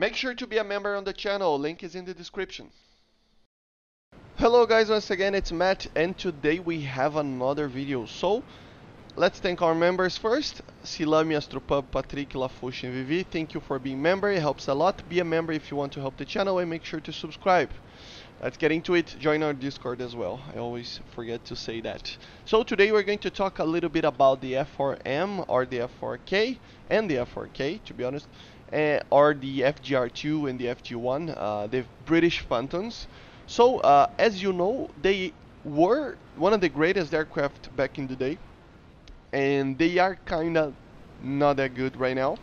Make sure to be a member on the channel, link is in the description. Hello guys, once again it's Matt and today we have another video. So, let's thank our members first. Silami, Astropub, Patrick, Lafush and Vivi, thank you for being member, it helps a lot. Be a member if you want to help the channel and make sure to subscribe. Let's get into it, join our Discord as well, I always forget to say that. So today we're going to talk a little bit about the F4M or the F4K and the F4K to be honest uh, or the FGR2 and the FG1, uh, the British Phantoms. So, uh, as you know, they were one of the greatest aircraft back in the day, and they are kind of not that good right now.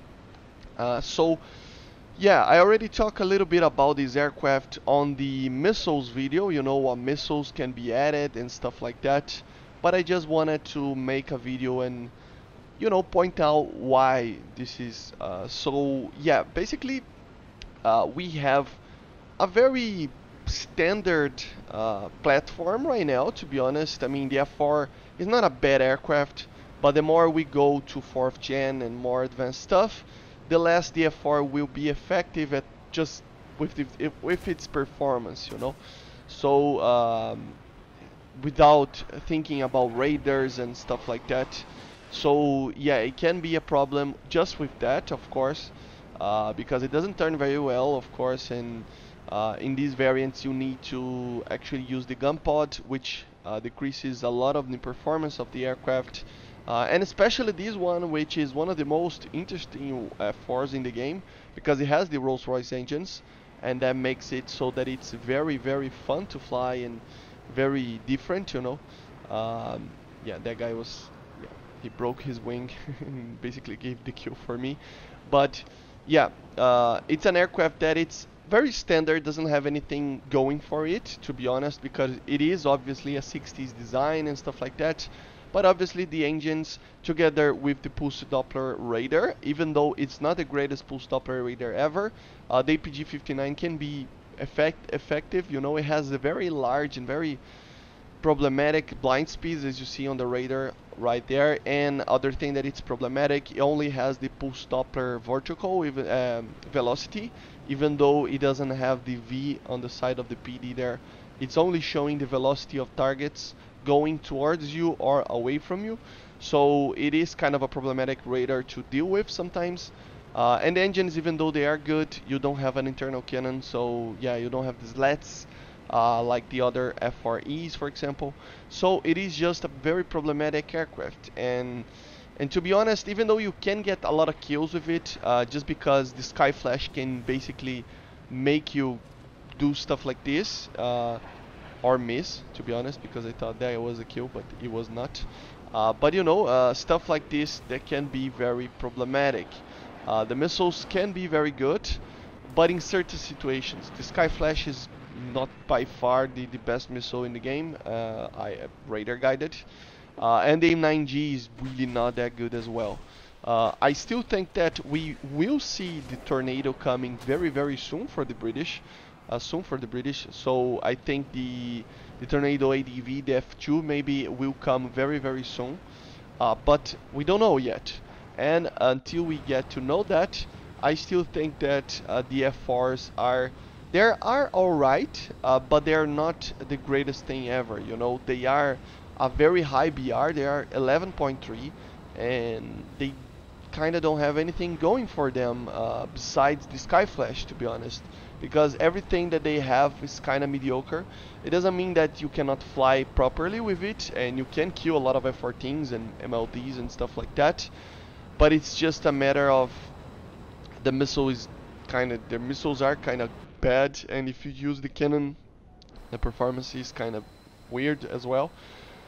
Uh, so, yeah, I already talked a little bit about these aircraft on the missiles video, you know, what missiles can be added and stuff like that. But I just wanted to make a video and you know point out why this is uh, so yeah basically uh, we have a very standard uh, platform right now to be honest. I mean the F4 is not a bad aircraft but the more we go to 4th gen and more advanced stuff the less the F4 will be effective at just with, the, with its performance you know? So um, without thinking about radars and stuff like that so yeah, it can be a problem just with that, of course, uh, because it doesn't turn very well, of course, and uh, in these variants you need to actually use the gun pod, which uh, decreases a lot of the performance of the aircraft, uh, and especially this one, which is one of the most interesting F4s in the game, because it has the Rolls-Royce engines, and that makes it so that it's very, very fun to fly and very different, you know. Um, yeah, that guy was he broke his wing and basically gave the kill for me. But yeah uh, it's an aircraft that it's very standard doesn't have anything going for it to be honest because it is obviously a 60s design and stuff like that. But obviously the engines together with the pulse Doppler radar even though it's not the greatest pulse Doppler radar ever uh, the APG-59 can be effect effective. You know it has a very large and very problematic blind speeds as you see on the radar right there. And other thing that it's problematic it only has the pulse Doppler vertical even, um, velocity. Even though it doesn't have the V on the side of the PD there it's only showing the velocity of targets going towards you or away from you. So it is kind of a problematic radar to deal with sometimes. Uh, and the engines even though they are good you don't have an internal cannon. So yeah you don't have the slats uh, like the other F4Es for example. So it is just a very problematic aircraft. And and to be honest even though you can get a lot of kills with it uh, just because the Sky Flash can basically make you do stuff like this uh, or miss to be honest because I thought that it was a kill but it was not. Uh, but you know uh, stuff like this that can be very problematic. Uh, the missiles can be very good but in certain situations the Sky Flash is not by far the, the best missile in the game. Uh, I uh, radar guided. Uh, and the AIM-9G is really not that good as well. Uh, I still think that we will see the tornado coming very very soon for the British. Uh, soon for the British. So I think the the tornado ADV, the F2 maybe will come very very soon. Uh, but we don't know yet. And until we get to know that, I still think that the F4s are they are alright, uh, but they are not the greatest thing ever. You know, they are a very high BR. They are 11.3, and they kind of don't have anything going for them uh, besides the Sky Flash, to be honest. Because everything that they have is kind of mediocre. It doesn't mean that you cannot fly properly with it, and you can kill a lot of F-14s and MLDs and stuff like that. But it's just a matter of the missile is kind of, their missiles are kind of bad and if you use the cannon the performance is kind of weird as well.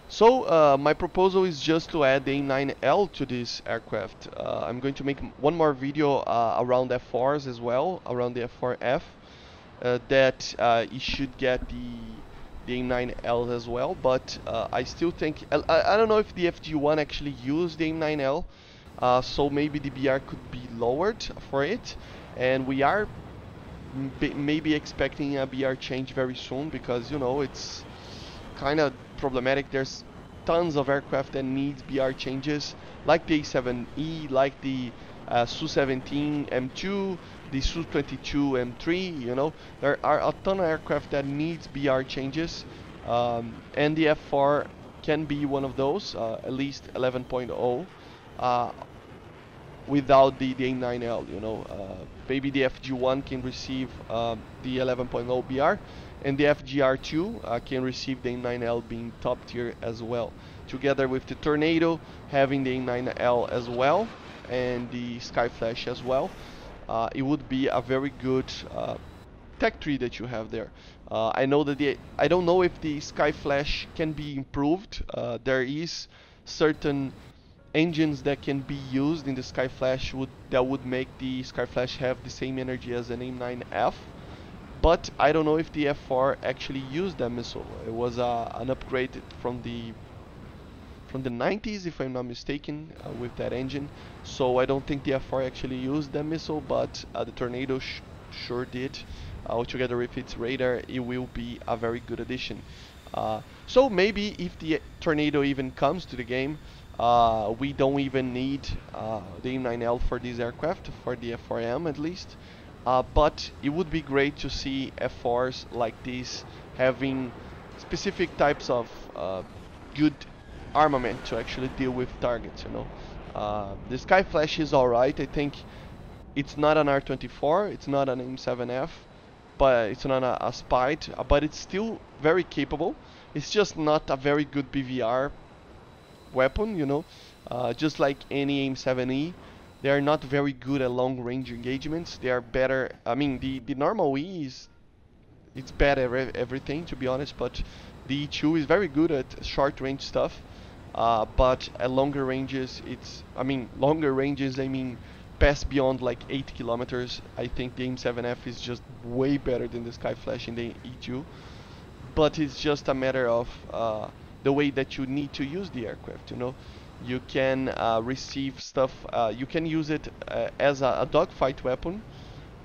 So uh, my proposal is just to add the AIM-9L to this aircraft. Uh, I'm going to make one more video uh, around F4s as well around the F4F uh, that uh, it should get the the AIM-9L as well but uh, I still think I, I, don't know if the FG1 actually used the AIM-9L so maybe the BR could be lowered for it. And we are maybe expecting a BR change very soon because you know it's kind of problematic. There's tons of aircraft that needs BR changes, like the A7E, like the uh, Su-17 M2, the Su-22 M3, you know, there are a ton of aircraft that needs BR changes, um, and the F4 can be one of those, uh, at least 11.0, uh, without the, the AIM-9L, you know. Uh, maybe the FG1 can receive um, the 11.0 BR, and the FGR2 uh, can receive the AIM-9L being top tier as well. Together with the Tornado having the AIM-9L as well, and the Skyflash as well, uh, it would be a very good uh, tech tree that you have there. Uh, I know that the I don't know if the Skyflash can be improved. Uh, there is certain engines that can be used in the Skyflash would that would make the Skyflash have the same energy as an AIM-9F. But I don't know if the F4 actually used that missile. It was uh, an upgrade from the from the 90s, if I'm not mistaken, uh, with that engine. So I don't think the F4 actually used that missile, but uh, the Tornado sure did. Uh, together with its radar, it will be a very good addition. Uh, so maybe if the Tornado even comes to the game, uh, we don't even need uh, the AIM-9L for this aircraft, for the F4M at least. but it would be great to see F4s like this having specific types of good armament to actually deal with targets, you know. Uh, the Skyflash is alright, I think it's not an R24, it's not an AIM-7F, but it's not a, a Spite, uh, but it's still very capable. It's just not a very good BVR weapon, you know. Uh, just like any AIM-7E, they are not very good at long range engagements. They are better, I mean, the, the normal E is, it's bad at everything, to be honest, but the E2 is very good at short range stuff. Uh, but at longer ranges, it's, I mean, longer ranges, I mean, past beyond like 8 kilometers, I think the AIM-7F is just way better than the Skyflash in the E2. But it's just a matter of uh, the way that you need to use the aircraft, you know. You can uh, receive stuff, uh, you can use it uh, as a, a dogfight weapon,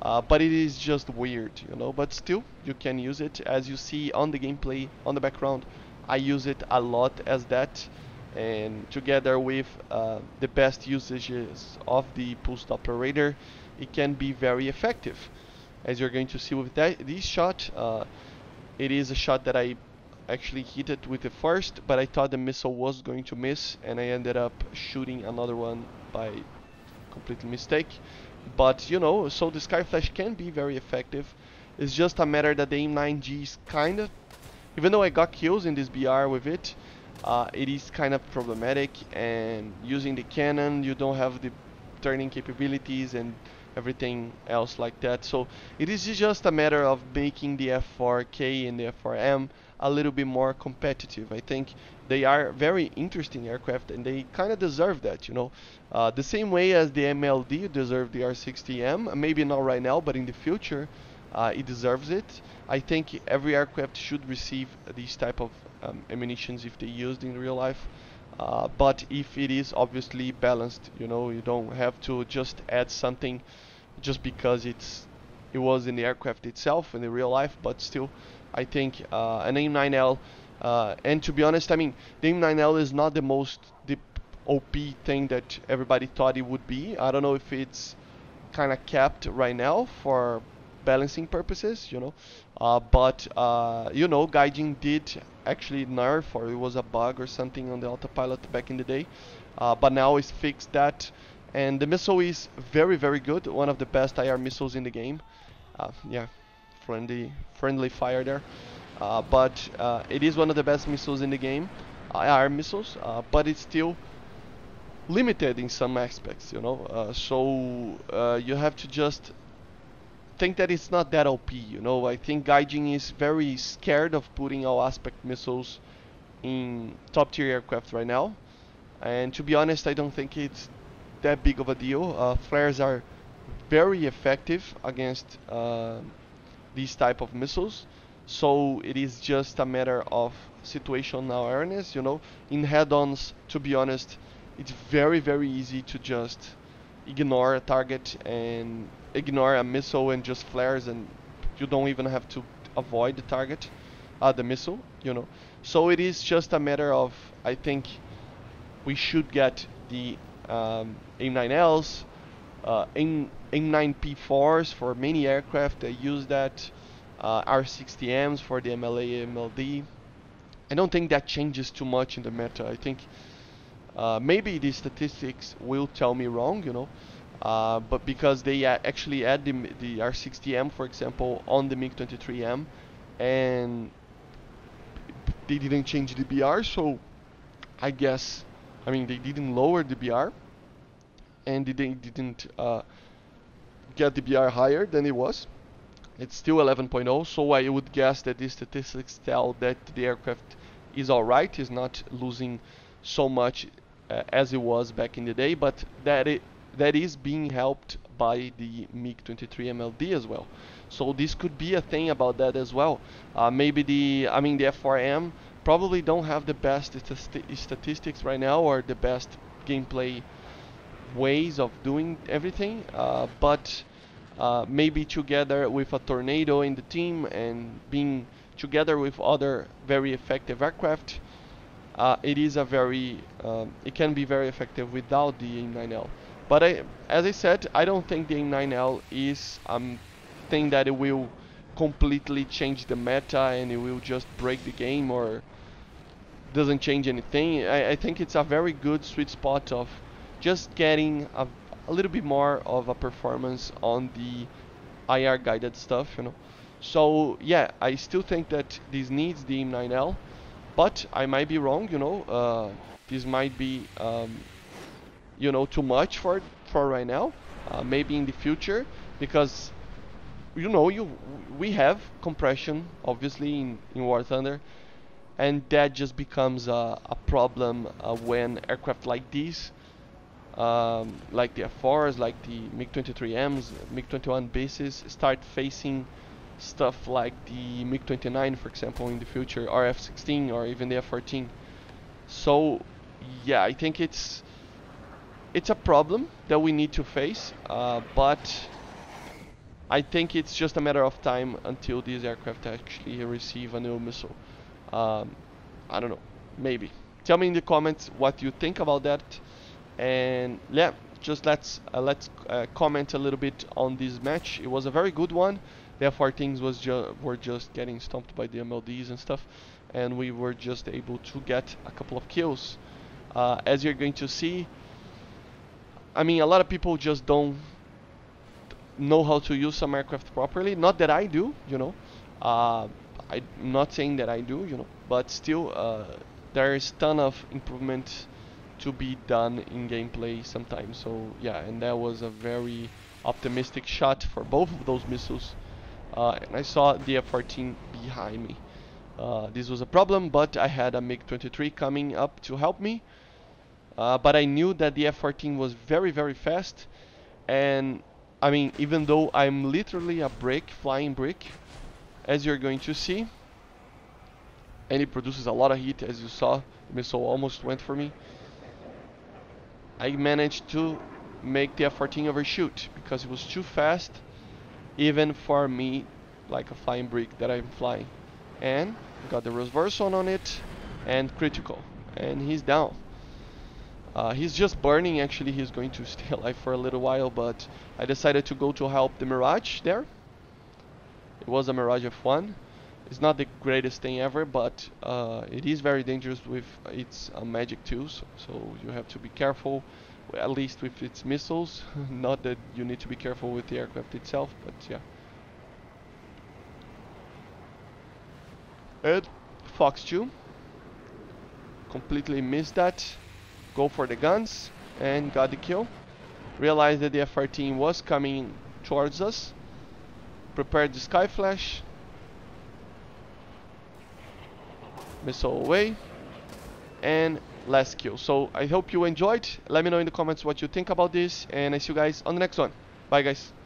uh, but it is just weird, you know. But still, you can use it. As you see on the gameplay, on the background, I use it a lot as that and together with uh, the best usages of the pulse Doppler it can be very effective as you're going to see with that this shot uh, it is a shot that I actually hit it with the first but I thought the missile was going to miss and I ended up shooting another one by complete mistake. But you know so the Skyflash can be very effective. It's just a matter that the AIM-9G is kind of even though I got kills in this BR with it uh, it is kind of problematic. And using the cannon you don't have the turning capabilities and everything else like that. So it is just a matter of making the F4K and the F4M a little bit more competitive. I think they are very interesting aircraft and they kind of deserve that you know? Uh, the same way as the MLD deserve the R60M maybe not right now but in the future uh, it deserves it. I think every aircraft should receive these type of um, ammunitions if they used in real life. Uh, but if it is obviously balanced you know you don't have to just add something just because it's it was in the aircraft itself in the real life but still I think uh, an AIM-9L uh, and to be honest I mean the AIM-9L is not the most deep OP thing that everybody thought it would be I don't know if it's kind of capped right now for balancing purposes, you know. Uh, but uh, you know, Gaijin did actually nerf, or it was a bug or something on the autopilot back in the day. Uh, but now it's fixed that, and the missile is very, very good. One of the best IR missiles in the game. Uh, yeah, friendly, friendly fire there. Uh, but uh, it is one of the best missiles in the game, IR missiles. but it's still limited in some aspects, you know. so you have to just think that it's not that OP, you know. I think Gaijin is very scared of putting all aspect missiles in top tier aircraft right now. And to be honest, I don't think it's that big of a deal. Uh, flares are very effective against uh, these type of missiles. So it is just a matter of situational awareness, you know. In head-ons, to be honest, it's very, very easy to just ignore a target and ignore a missile and just flares and you don't even have to avoid the target, uh, the missile, you know. So it is just a matter of, I think, we should get the um, AIM-9Ls, uh, AIM AIM-9P4s for many aircraft. They use that. Uh, R60Ms for the MLA MLD. I don't think that changes too much in the meta. I think uh, maybe the statistics will tell me wrong, you know, uh, but because they actually add the, the R60M, for example, on the MiG-23M, and they didn't change the BR, so I guess, I mean, they didn't lower the BR, and they didn't uh, get the BR higher than it was. It's still 11.0, so I would guess that these statistics tell that the aircraft is alright, is not losing so much uh, as it was back in the day, but that it that is being helped by the MiG-23 MLD as well. So this could be a thing about that as well. Uh, maybe the, I mean the F4M probably don't have the best statistics right now or the best gameplay ways of doing everything, uh, but uh, maybe together with a tornado in the team and being together with other very effective aircraft, uh, it is a very, um, it can be very effective without the AIM-9L. But I, as I said, I don't think the AIM-9L is a um, thing that it will completely change the meta and it will just break the game or doesn't change anything. I, I think it's a very good sweet spot of just getting a, a little bit more of a performance on the IR guided stuff, you know. So yeah, I still think that this needs the AIM-9L, but I might be wrong you know uh, this might be um, you know too much for for right now uh, maybe in the future because you know you we have compression obviously in, in War Thunder and that just becomes a, a problem uh, when aircraft like these um, like the F4s, like the MiG-23Ms, MiG-21 bases start facing stuff like the MiG-29 for example in the future or F-16 or even the F-14 so yeah I think it's it's a problem that we need to face uh, but I think it's just a matter of time until these aircraft actually receive a new missile. Um, I don't know maybe. Tell me in the comments what you think about that and yeah just let's uh, let's uh, comment a little bit on this match it was a very good one Therefore, things was ju were just getting stomped by the MLDs and stuff, and we were just able to get a couple of kills. Uh, as you're going to see, I mean, a lot of people just don't know how to use some aircraft properly. Not that I do, you know. Uh, I'm not saying that I do, you know, but still, uh, there is ton of improvement to be done in gameplay sometimes. So yeah, and that was a very optimistic shot for both of those missiles uh, and I saw the F-14 behind me. Uh, this was a problem, but I had a MiG-23 coming up to help me. Uh, but I knew that the F-14 was very, very fast. And, I mean, even though I'm literally a brick, flying brick, as you're going to see, and it produces a lot of heat, as you saw, the missile almost went for me. I managed to make the F-14 overshoot because it was too fast even for me like a flying brick that I'm flying. And got the reverse on on it and critical. And he's down. Uh, he's just burning actually. He's going to stay alive for a little while but I decided to go to help the Mirage there. It was a Mirage F1 it's not the greatest thing ever but uh, it is very dangerous with its uh, Magic 2s so you have to be careful at least with its missiles. Not that you need to be careful with the aircraft itself, but yeah. Ed, Fox 2. Completely missed that. Go for the guns and got the kill. Realized that the F-14 was coming towards us. Prepared the Sky Flash. Missile away. And last kill. So I hope you enjoyed. Let me know in the comments what you think about this and I see you guys on the next one. Bye guys.